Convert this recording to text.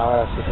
Ahora sí.